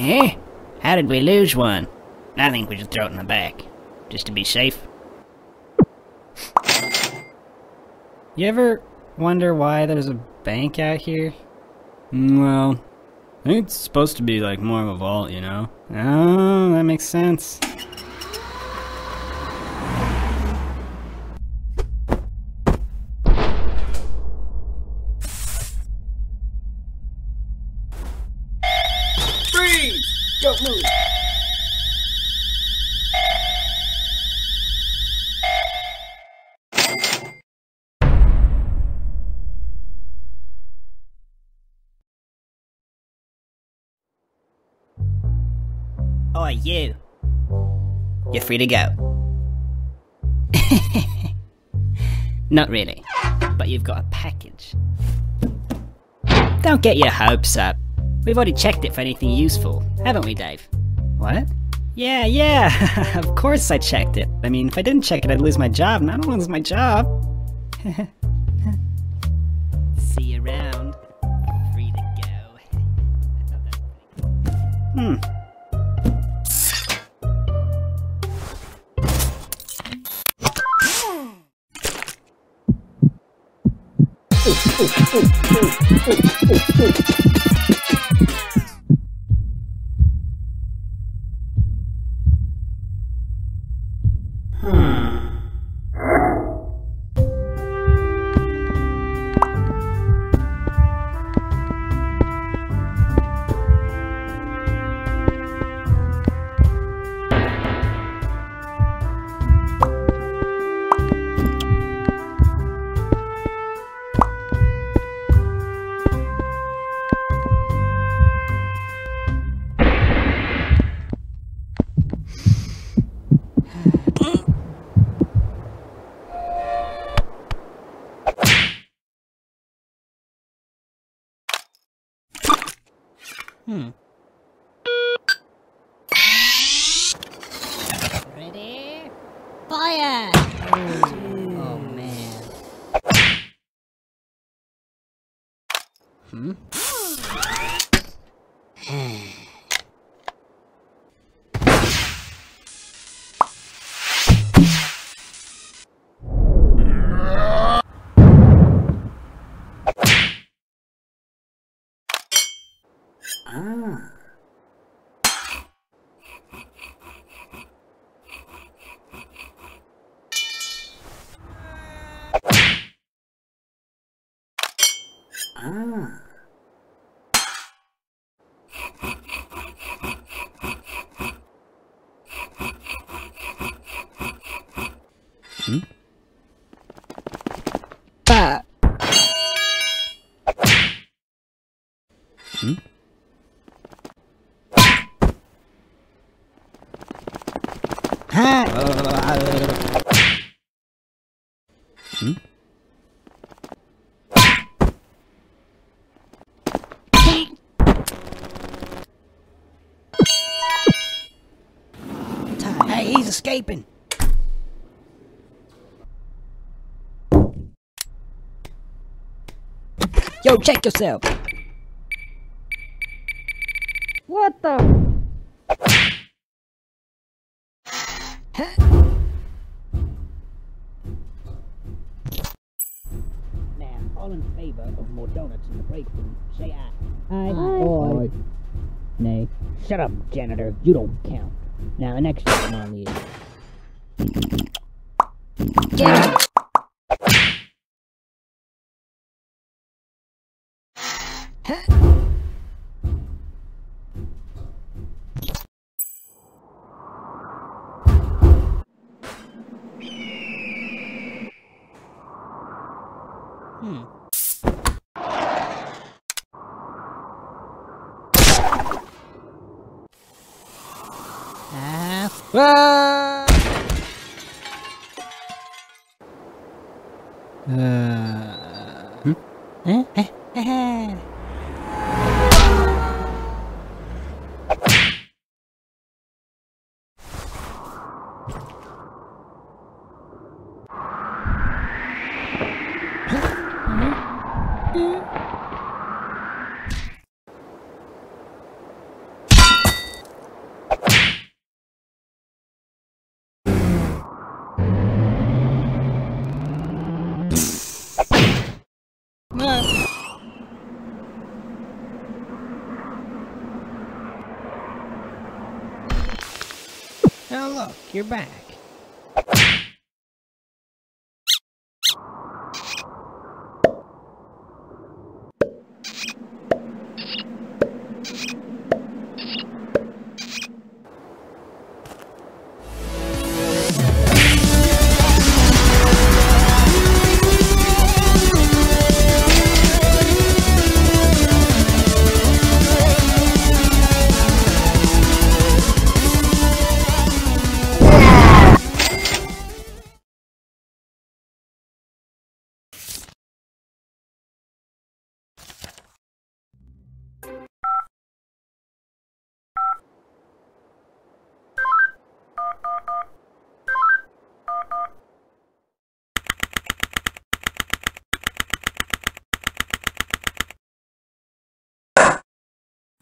Eh? How did we lose one? I think we just throw it in the back. Just to be safe. You ever wonder why there's a bank out here? Mm, Well, I think it's supposed to be like more of a vault, you know? Oh, that makes sense. Freeze! Don't move! Oh, you. You're free to go. Not really, but you've got a package. Don't get your hopes up. We've already checked it for anything useful, haven't we, Dave? What? Yeah, yeah, of course I checked it. I mean, if I didn't check it, I'd lose my job, and I don't want to lose my job. See you around. Free to go. Hmm. Hmm. Ready? Fire! Ah. Ah. Hmm? Bah. Hmm? Hmm? Hey, he's escaping. Yo, check yourself. What the? Now, all in favor of more donuts in the break room, say aye. Aye. Aye. Nay. Shut up, janitor. You don't count. Now, the next item on the Get Ah. Uh, hmm? Eh? Eh? Eh? Oh, look, you're back.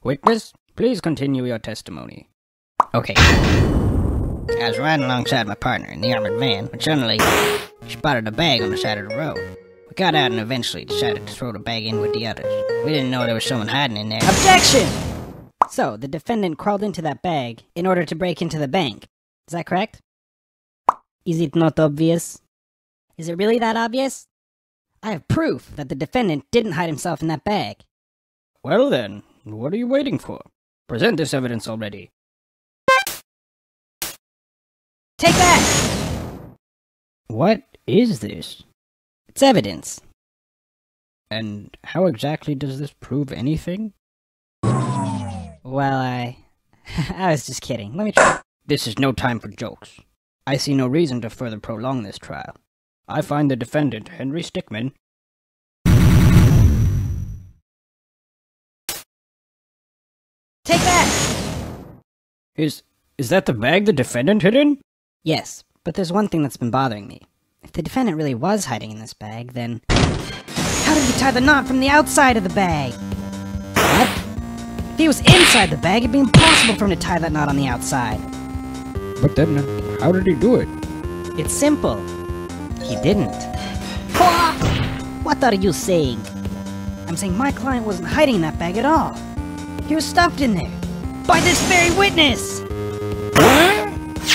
Witness, please continue your testimony. Okay. I was riding alongside my partner in the armored van when suddenly spotted a bag on the side of the road. We got out and eventually decided to throw the bag in with the others. We didn't know there was someone hiding in there. Objection! So, the defendant crawled into that bag in order to break into the bank. Is that correct? Is it not obvious? Is it really that obvious? I have proof that the defendant didn't hide himself in that bag. Well then, what are you waiting for? Present this evidence already. Take that! What is this? It's evidence. And how exactly does this prove anything? Well, I. I was just kidding. Let me try. This is no time for jokes. I see no reason to further prolong this trial. I find the defendant, Henry Stickmin, Take that! is is that the bag the defendant hid in? Yes, but there's one thing that's been bothering me. If the defendant really was hiding in this bag, then. How did he tie the knot from the outside of the bag? What? If he was inside the bag, it'd be impossible for him to tie that knot on the outside. But then, how did he do it? It's simple. He didn't. What are you saying? I'm saying my client wasn't hiding in that bag at all. He was stuffed in there. By this very witness!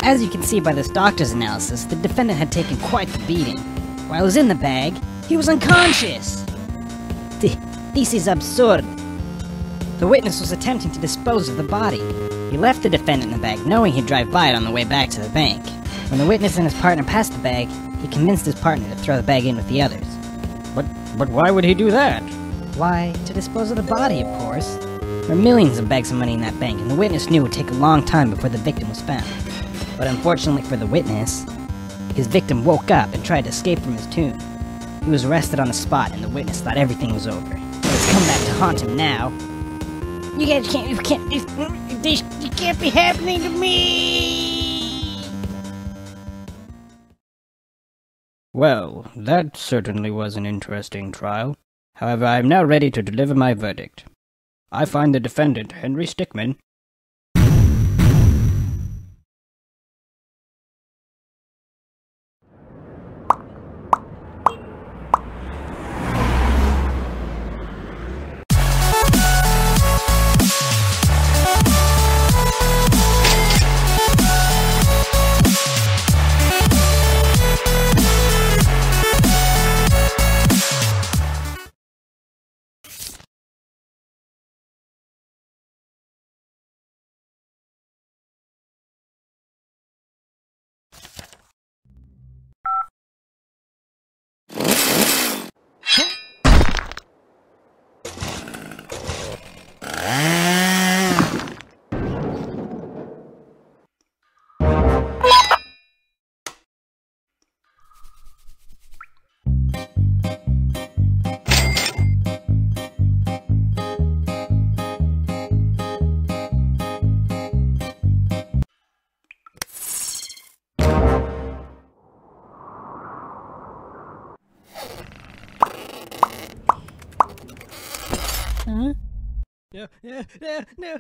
As you can see by this doctor's analysis, the defendant had taken quite the beating. While he was in the bag, he was unconscious. Th- this is absurd. The witness was attempting to dispose of the body. He left the defendant in the bag, knowing he'd drive by it on the way back to the bank. When the witness and his partner passed the bag, he convinced his partner to throw the bag in with the others. But but why would he do that? Why, to dispose of the body, of course. There were millions of bags of money in that bank, and the witness knew it would take a long time before the victim was found. But unfortunately for the witness, his victim woke up and tried to escape from his tomb. He was arrested on the spot, and the witness thought everything was over. But it's come back to haunt him now. You guys can't, you can't, this, this, you can't be happening to me! Well, that certainly was an interesting trial. However, I am now ready to deliver my verdict. I find the defendant, Henry Stickmin, No, no, no, no.